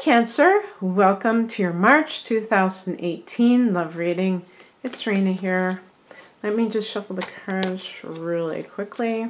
Cancer. Welcome to your March 2018 love reading. It's Raina here. Let me just shuffle the cards really quickly.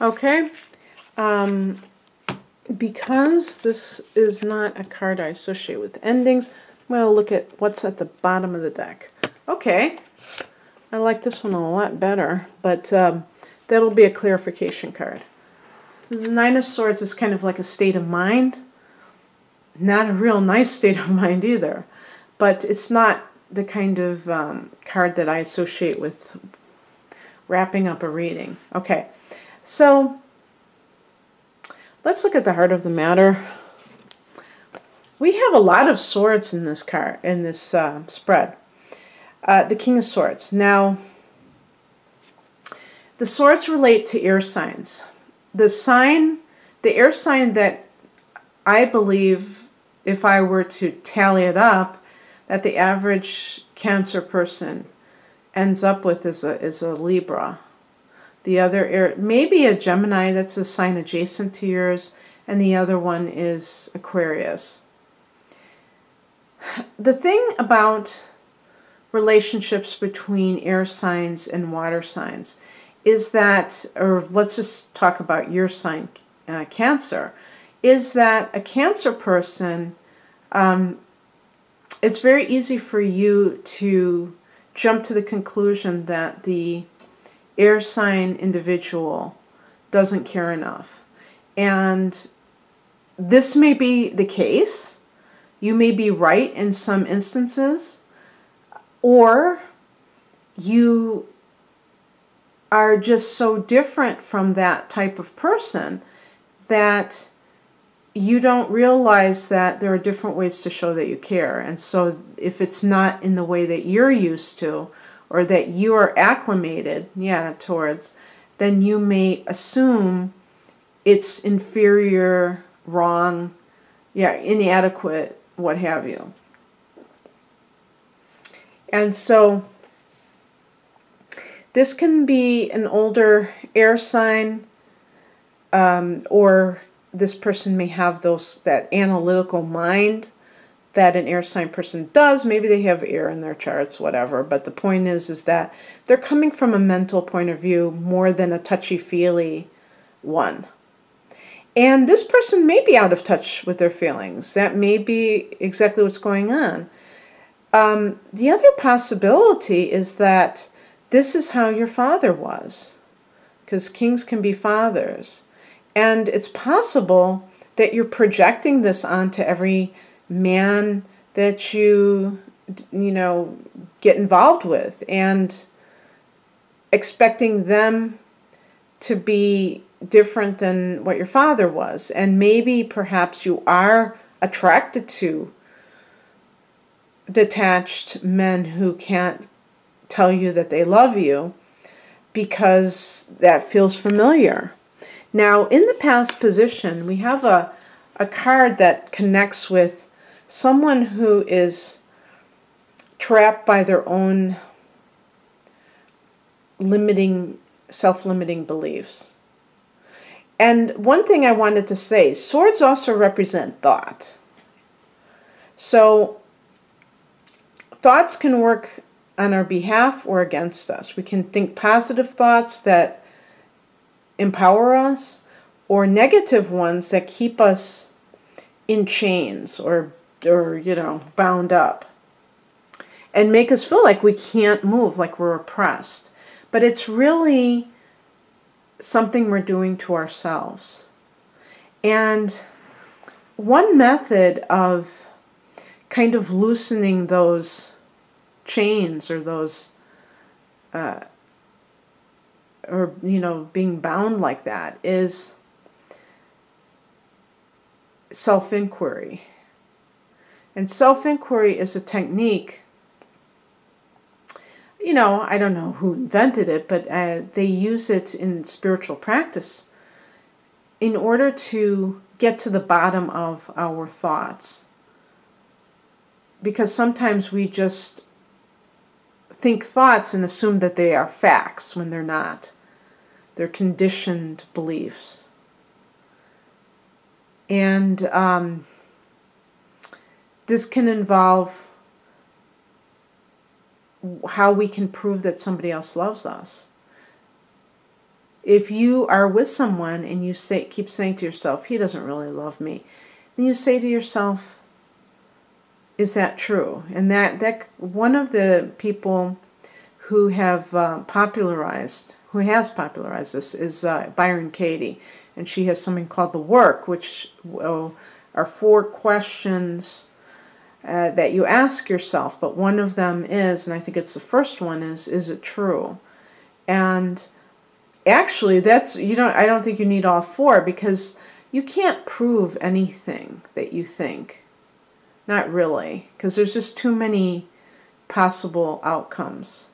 Okay. Um, because this is not a card I associate with endings, I'm going to look at what's at the bottom of the deck. Okay. I like this one a lot better, but um, that'll be a clarification card. The Nine of Swords is kind of like a state of mind. Not a real nice state of mind either, but it's not the kind of um, card that I associate with wrapping up a reading. Okay, so let's look at the heart of the matter. We have a lot of swords in this card, in this uh, spread. Uh, the King of Swords. Now, the swords relate to air signs. The sign, the air sign that I believe, if I were to tally it up, that the average Cancer person ends up with is a, is a Libra. The other air, maybe a Gemini, that's a sign adjacent to yours, and the other one is Aquarius. The thing about relationships between air signs and water signs is that, or let's just talk about your sign, uh, Cancer, is that a Cancer person, um, it's very easy for you to jump to the conclusion that the air sign individual doesn't care enough. And this may be the case. You may be right in some instances, or you are just so different from that type of person that you don't realize that there are different ways to show that you care. And so if it's not in the way that you're used to, or that you are acclimated, yeah, towards, then you may assume it's inferior, wrong, yeah, inadequate, what have you. And so this can be an older air sign, um, or this person may have those that analytical mind that an air sign person does. Maybe they have air in their charts, whatever. But the point is, is that they're coming from a mental point of view more than a touchy-feely one. And this person may be out of touch with their feelings. That may be exactly what's going on. Um, the other possibility is that this is how your father was, because kings can be fathers. And it's possible that you're projecting this onto every man that you you know get involved with and expecting them to be different than what your father was and maybe perhaps you are attracted to detached men who can't tell you that they love you because that feels familiar. Now, in the past position, we have a, a card that connects with someone who is trapped by their own limiting, self-limiting beliefs. And one thing I wanted to say, swords also represent thought. So thoughts can work on our behalf or against us. We can think positive thoughts that empower us or negative ones that keep us in chains or or, you know, bound up and make us feel like we can't move, like we're oppressed. But it's really something we're doing to ourselves. And one method of kind of loosening those chains or those uh, or you know being bound like that is self-inquiry and self-inquiry is a technique you know i don't know who invented it but uh, they use it in spiritual practice in order to get to the bottom of our thoughts because sometimes we just think thoughts and assume that they are facts when they're not. They're conditioned beliefs. And um, this can involve how we can prove that somebody else loves us. If you are with someone and you say, keep saying to yourself, he doesn't really love me, then you say to yourself, is that true? And that, that one of the people who have uh, popularized, who has popularized this, is uh, Byron Katie. And she has something called The Work, which are four questions uh, that you ask yourself. But one of them is, and I think it's the first one, is, is it true? And actually, that's, you don't, I don't think you need all four because you can't prove anything that you think not really, because there's just too many possible outcomes.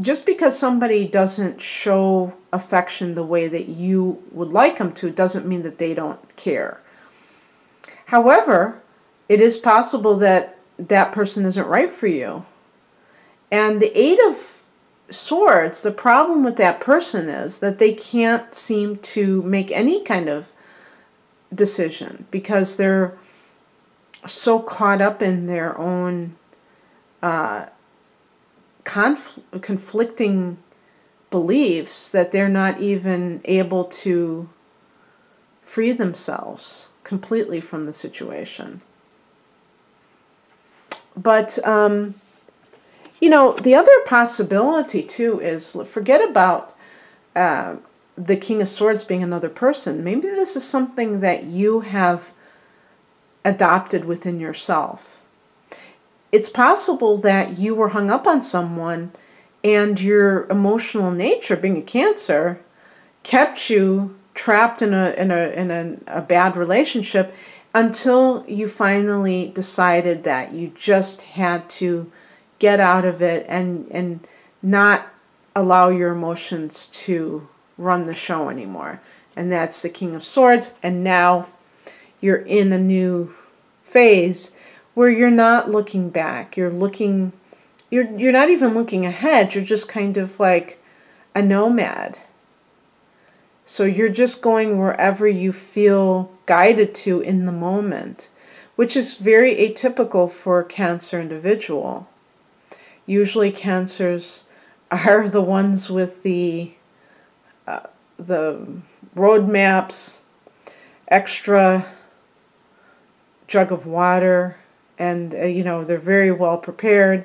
Just because somebody doesn't show affection the way that you would like them to doesn't mean that they don't care. However, it is possible that that person isn't right for you. And the Eight of Swords, the problem with that person is that they can't seem to make any kind of decision because they're so caught up in their own uh, conf- conflicting beliefs that they're not even able to free themselves completely from the situation. But, um, you know, the other possibility too is forget about uh, the King of Swords being another person. Maybe this is something that you have adopted within yourself. It's possible that you were hung up on someone and your emotional nature, being a Cancer, kept you trapped in a in a in a, a bad relationship until you finally decided that you just had to get out of it and and not allow your emotions to run the show anymore. And that's the King of Swords. And now you're in a new phase where you're not looking back. You're looking you're you're not even looking ahead. You're just kind of like a nomad. So you're just going wherever you feel guided to in the moment, which is very atypical for a cancer individual. Usually cancers are the ones with the uh, the road maps, extra jug of water, and uh, you know they're very well prepared,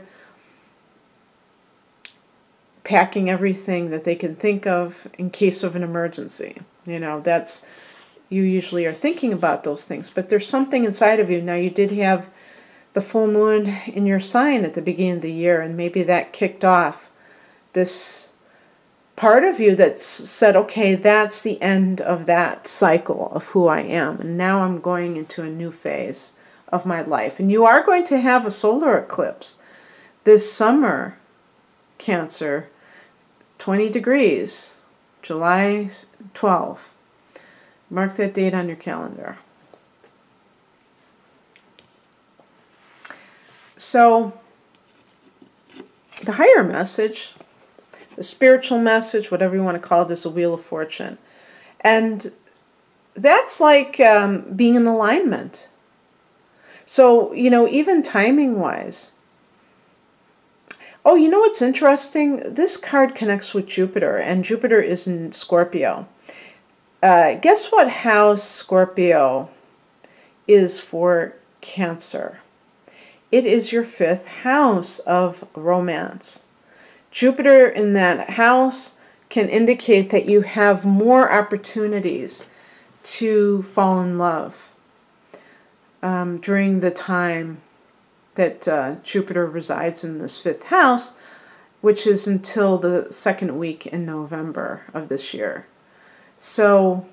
packing everything that they can think of in case of an emergency. You know that's you usually are thinking about those things, but there's something inside of you. Now you did have the full moon in your sign at the beginning of the year, and maybe that kicked off this part of you that said, okay, that's the end of that cycle of who I am. And now I'm going into a new phase of my life. And you are going to have a solar eclipse this summer, Cancer, 20 degrees, July 12. Mark that date on your calendar. So, the higher message the spiritual message, whatever you want to call it, is a wheel of fortune. And that's like um, being in alignment. So, you know, even timing wise. Oh, you know what's interesting? This card connects with Jupiter, and Jupiter is in Scorpio. Uh, guess what house Scorpio is for Cancer? It is your fifth house of romance. Jupiter in that house can indicate that you have more opportunities to fall in love um, during the time that uh, Jupiter resides in this fifth house, which is until the second week in November of this year. So,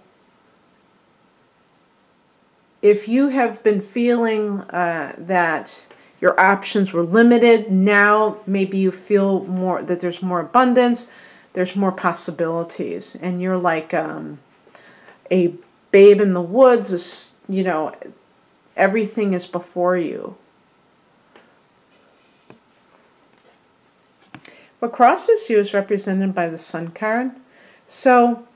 if you have been feeling uh, that your options were limited, now maybe you feel more that there's more abundance, there's more possibilities, and you're like um, a babe in the woods. You know, everything is before you. What crosses you is represented by the Sun card. So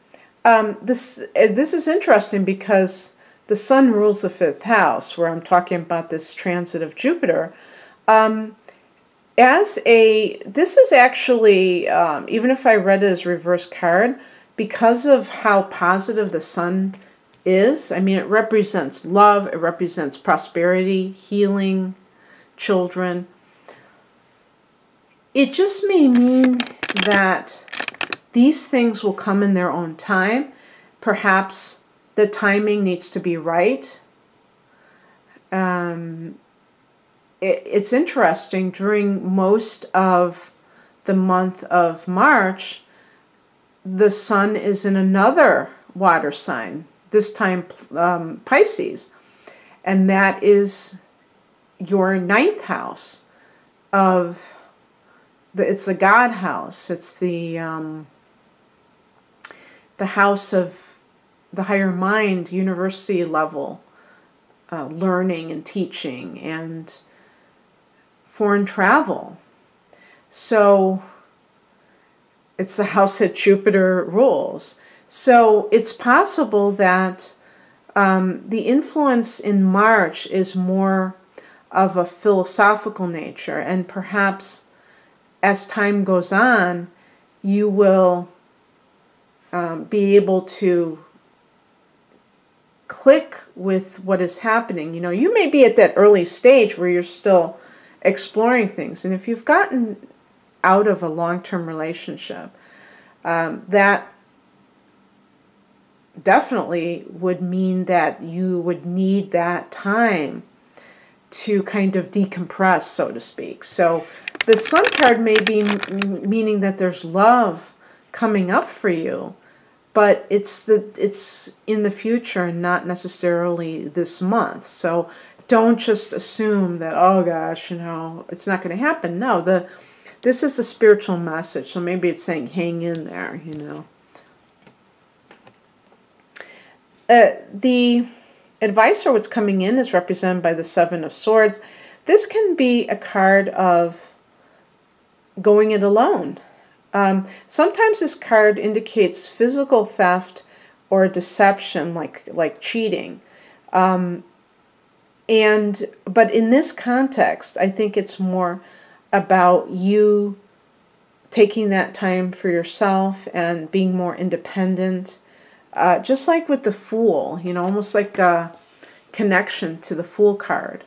um, this this is interesting because the Sun rules the fifth house, where I'm talking about this transit of Jupiter. Um, as a this is actually um, even if I read it as reverse card because of how positive the Sun is. I mean, it represents love. It represents prosperity, healing, children it just may mean that these things will come in their own time. Perhaps the timing needs to be right. Um, it, it's interesting, during most of the month of March, the sun is in another water sign, this time um, Pisces, and that is your ninth house of the, it's the God house. It's the um, the house of the higher mind, university level uh, learning and teaching, and foreign travel. So it's the house that Jupiter rules. So it's possible that um, the influence in March is more of a philosophical nature and perhaps as time goes on, you will um, be able to click with what is happening. You know, you may be at that early stage where you're still exploring things. And if you've gotten out of a long term relationship, um, that definitely would mean that you would need that time to kind of decompress, so to speak. So the sun card may be meaning that there's love coming up for you, but it's the it's in the future and not necessarily this month. So don't just assume that oh gosh, you know, it's not going to happen. No, the this is the spiritual message. So maybe it's saying hang in there, you know. Uh, the advice or what's coming in is represented by the Seven of Swords. This can be a card of going it alone. Um, sometimes this card indicates physical theft or deception, like like cheating. Um, and but in this context, I think it's more about you taking that time for yourself and being more independent. Uh, just like with the Fool, you know, almost like a connection to the Fool card,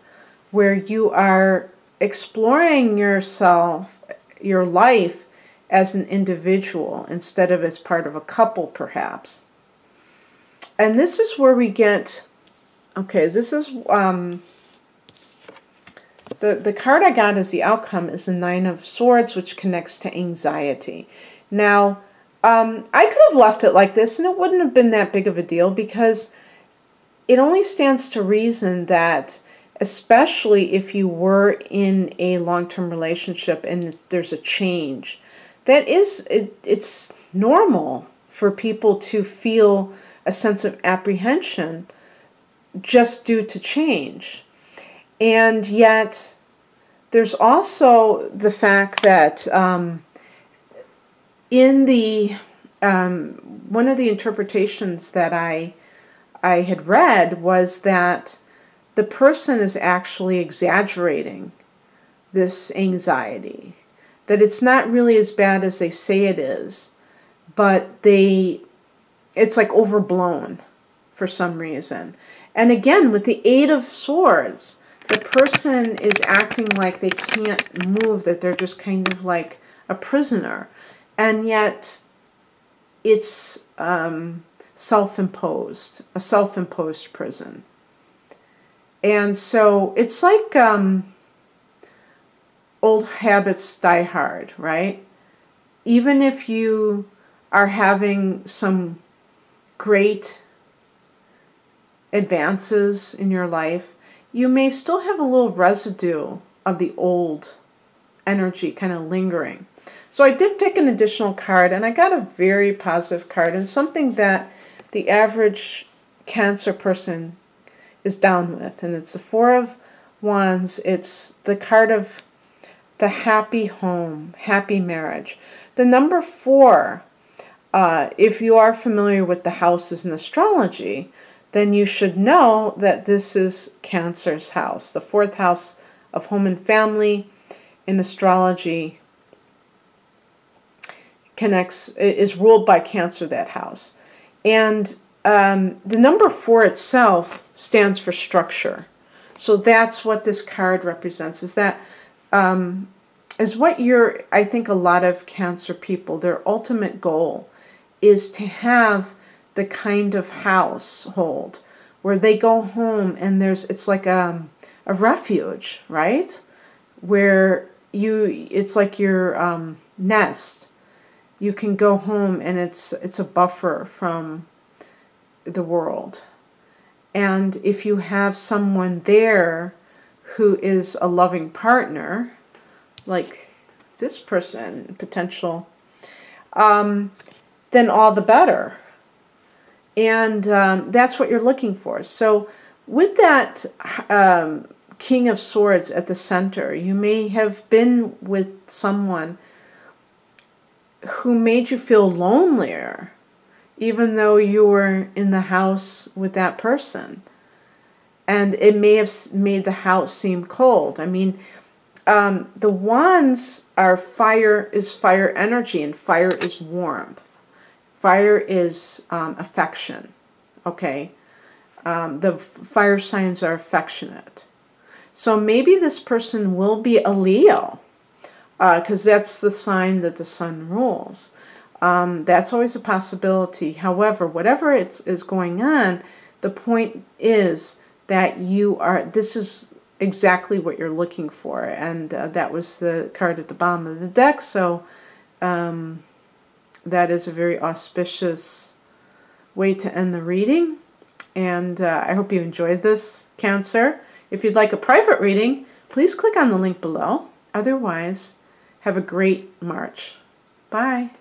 where you are exploring yourself your life as an individual instead of as part of a couple, perhaps. And this is where we get, okay, this is, um, the, the card I got as the outcome is the Nine of Swords, which connects to anxiety. Now, um, I could have left it like this and it wouldn't have been that big of a deal because it only stands to reason that especially if you were in a long-term relationship and there's a change. That is it, it's normal for people to feel a sense of apprehension just due to change. And yet there's also the fact that um, in the um, one of the interpretations that I I had read was that the person is actually exaggerating this anxiety. That it's not really as bad as they say it is, but they it's like overblown for some reason. And again, with the Eight of Swords, the person is acting like they can't move, that they're just kind of like a prisoner. And yet, it's um, self imposed, a self imposed prison. And so it's like um, old habits die hard, right? Even if you are having some great advances in your life, you may still have a little residue of the old energy kind of lingering. So I did pick an additional card and I got a very positive card and something that the average cancer person is down with. And it's the Four of Wands. It's the card of the happy home, happy marriage. The number four, uh, if you are familiar with the houses in astrology, then you should know that this is Cancer's house, the fourth house of home and family in astrology connects is ruled by Cancer that house, and um, the number four itself stands for structure. So that's what this card represents. Is that um, is what you're? I think a lot of Cancer people, their ultimate goal is to have the kind of household where they go home and there's it's like a, um, a refuge, right? Where you it's like your um, nest. You can go home and it's it's a buffer from the world. And if you have someone there who is a loving partner, like this person, potential, um, then all the better. And um, that's what you're looking for. So, with that um, King of Swords at the center, you may have been with someone who made you feel lonelier even though you were in the house with that person. And it may have made the house seem cold. I mean, um, the wands are fire is fire energy, and fire is warmth. Fire is um, affection. Okay, um, the fire signs are affectionate. So maybe this person will be a Leo, because uh, that's the sign that the sun rules. Um, that's always a possibility. However, whatever it's, is going on, the point is that you are, this is exactly what you're looking for. And uh, that was the card at the bottom of the deck. So um, that is a very auspicious way to end the reading. And uh, I hope you enjoyed this, Cancer. If you'd like a private reading, please click on the link below. Otherwise, have a great March. Bye.